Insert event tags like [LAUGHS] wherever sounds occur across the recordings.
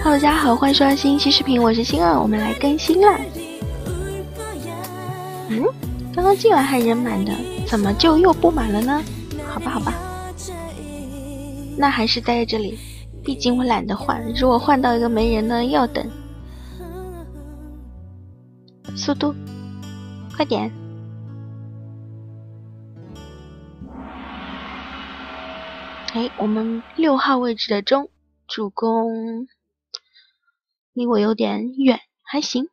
Hello，大家好，欢迎收看新一期视频，我是星儿，我们来更新了。嗯，刚刚进来还人满的，怎么就又不满了呢？好吧，好吧，那还是待在这里，毕竟我懒得换，如果换到一个没人呢，要等。速度，快点！哎，我们六号位置的中主攻离我有点远，还行。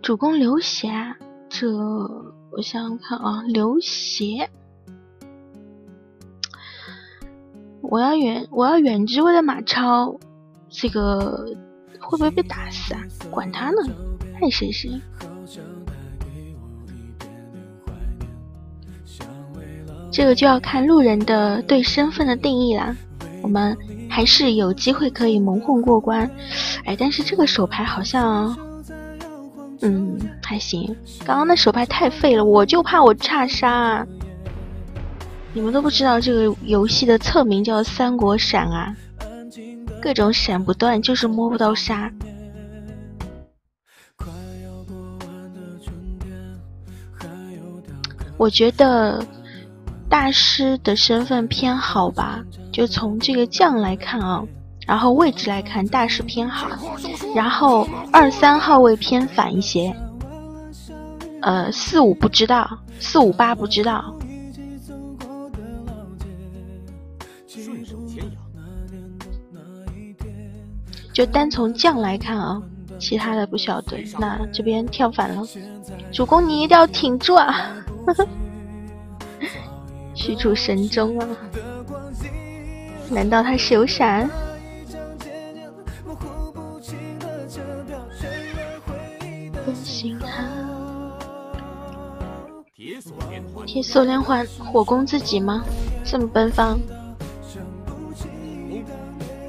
主攻流血，这我想想看啊，刘协，我要远，我要远之位的马超，这个会不会被打死啊？管他呢，爱谁谁。这个就要看路人的对身份的定义啦。我们还是有机会可以蒙混过关，哎，但是这个手牌好像，嗯，还行。刚刚的手牌太废了，我就怕我差杀。你们都不知道这个游戏的侧名叫“三国闪”啊，各种闪不断，就是摸不到杀。我觉得。大师的身份偏好吧，就从这个将来看啊，然后位置来看，大势偏好，然后二三号位偏反一些，呃，四五不知道，四五八不知道。就单从将来看啊，其他的不晓得。那这边跳反了，主公你一定要挺住啊！呵，呵虚出神中啊！难道他是有闪？铁锁连环，火攻自己吗？这么奔放？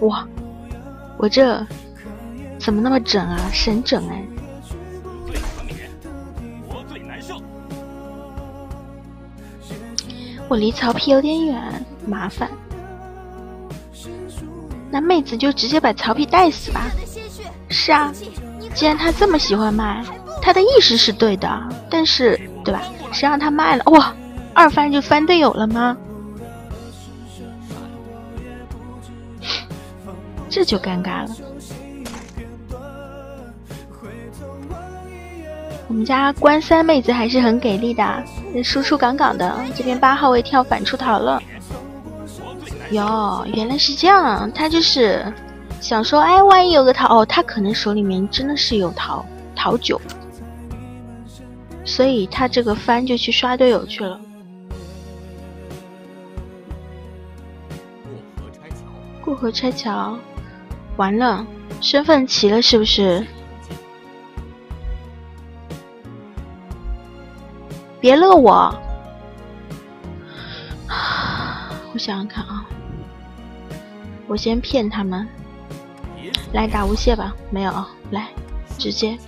哇！我这怎么那么整啊？神整哎！我离曹丕有点远，麻烦。那妹子就直接把曹丕带死吧。是啊，既然他这么喜欢卖，他的意识是对的，但是，对吧？谁让他卖了？哇，二番就翻队友了吗？这就尴尬了。我们家关三妹子还是很给力的，输出杠杠的。这边八号位跳反出逃了。哟，原来是这样啊，他就是想说，哎，万一有个桃，哦，他可能手里面真的是有桃桃酒，所以他这个翻就去刷队友去了。过河拆桥，完了，身份齐了是不是？别乐我，[SIGHS] 我想想看啊，我先骗他们，来打无懈吧，没有，来直接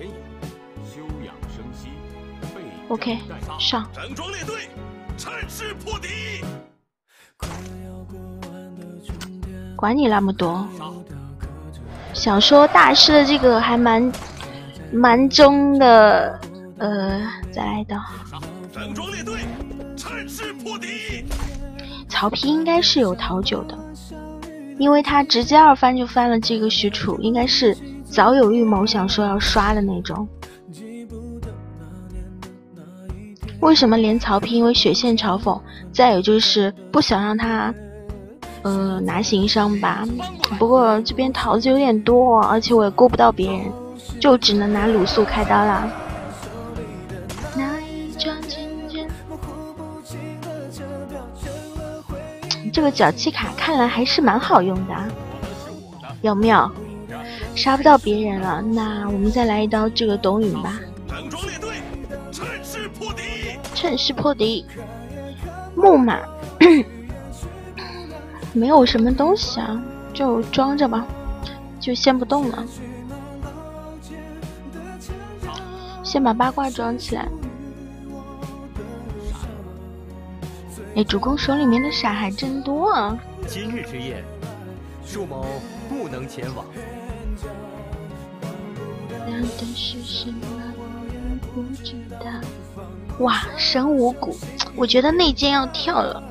，OK 上，管你那么多，想说大师的这个还蛮蛮中的，呃，再来一刀。整装列队，趁势破敌。曹丕应该是有讨酒的，因为他直接二翻就翻了这个许褚，应该是早有预谋，想说要刷的那种。为什么连曹丕？因为血线嘲讽，再有就是不想让他，呃，拿行商吧。不过这边桃子有点多，而且我也勾不到别人，就只能拿鲁肃开刀了。这个脚气卡看来还是蛮好用的，有没有？杀不到别人了，那我们再来一刀这个董允吧。趁势破敌，趁势破敌。木马 [COUGHS] 没有什么东西啊，就装着吧，就先不动了。先把八卦装起来。哎，主公手里面的傻还真多啊！今日之宴，恕某不能前往。哇，神五谷，我觉得内奸要跳了。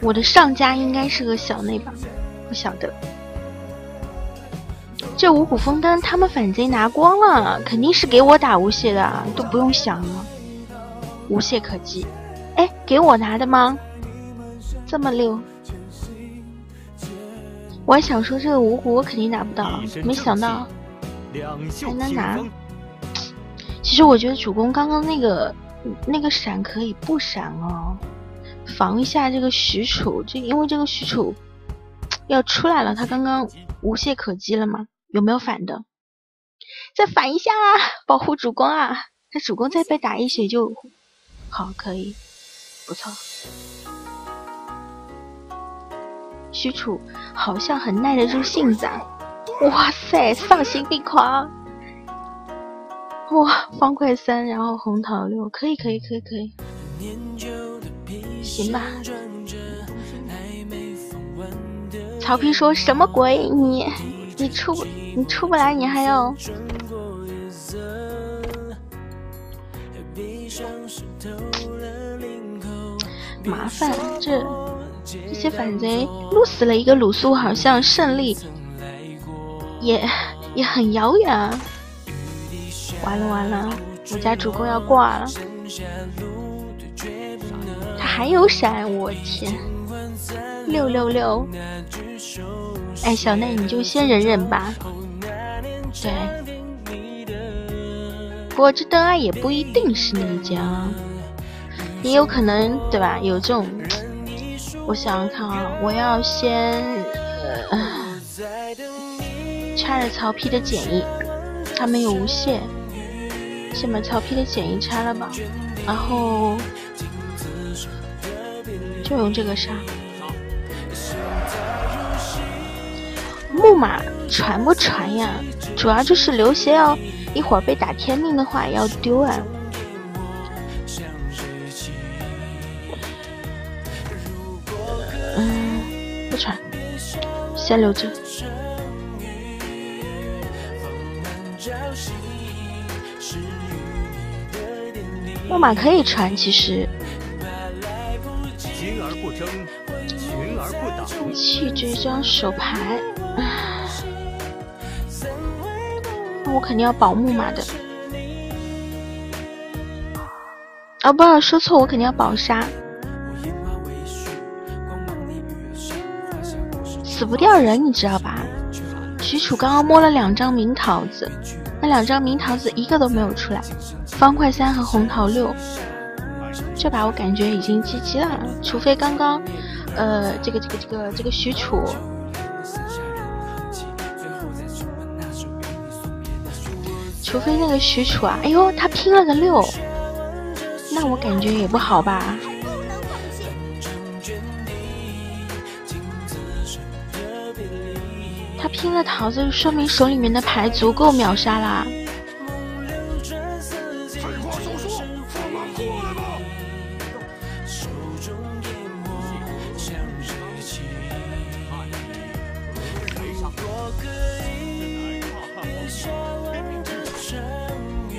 我的上家应该是个小内吧，不晓得。这五谷丰登，他们反贼拿光了，肯定是给我打无懈的，都不用想了，无懈可击。哎，给我拿的吗？这么溜！我还想说这个五谷我肯定拿不到，没想到还能拿。其实我觉得主公刚刚那个那个闪可以不闪哦，防一下这个许褚，就因为这个许褚 [TSK] 要出来了，他刚刚无懈可击了嘛，有没有反的？再反一下啊，保护主公啊！他主公再被打一血就好，可以，不错。许褚好像很耐得住性子，哇塞，丧心病狂！哇，方块三，然后红桃六，可以可以可以可以，行吧。曹丕说什么鬼？你你出你出不来，你还要麻烦这。这些反贼撸死了一个鲁肃，好像胜利也 [LAUGHS] 也很遥远啊！完了完了，我家主公要挂了，他还有闪，我天！六六六！哎，小内你就先忍忍吧。对，不过这邓艾也不一定是内奸，也有可能对吧？有这种。我想想看啊，我要先呃拆了曹丕的简易，他没有无懈，先把曹丕的简易拆了吧，然后就用这个杀。木马传不传呀？主要就是刘协要一会儿被打天命的话要丢啊。先留着。木马可以传，其实。不争，群而不党。弃这张手牌，那我肯定要保木马的。啊，不，说错，我肯定要保杀。死不掉人，你知道吧？许褚刚刚摸了两张明桃子，那两张明桃子一个都没有出来。方块三和红桃六，这把我感觉已经 GG 了。除非刚刚，呃，这个这个这个这个许褚，除非那个许褚啊，哎呦，他拼了个六，那我感觉也不好吧。他拼了桃子，说明手里面的牌足够秒杀啦。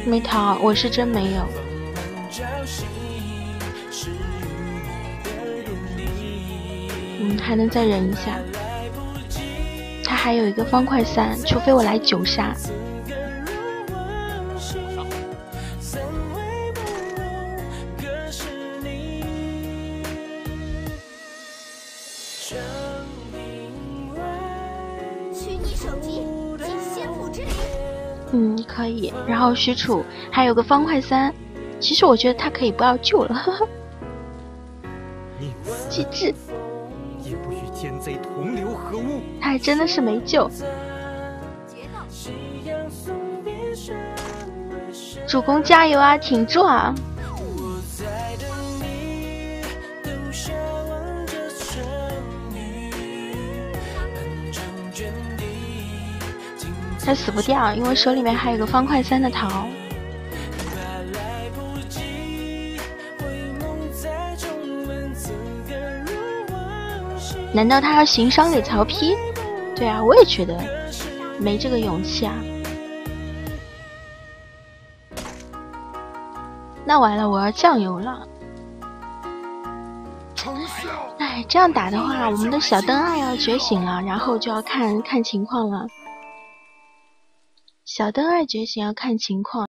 没桃，我是真没有。嗯，还能再忍一下。还有一个方块三，除非我来九杀。取你。嗯，可以。然后许褚还有个方块三，其实我觉得他可以不要救了。机智。还真的是没救。主公加油啊，挺住啊！他死不掉，因为手里面还有个方块三的桃。难道他要行商给曹丕？对啊，我也觉得没这个勇气啊。那完了，我要酱油了。哎，这样打的话，我们的小灯爱要觉醒了，然后就要看看情况了。小灯爱觉醒要看情况。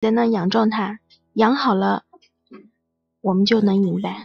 在那养状态，养好了，我们就能赢呗。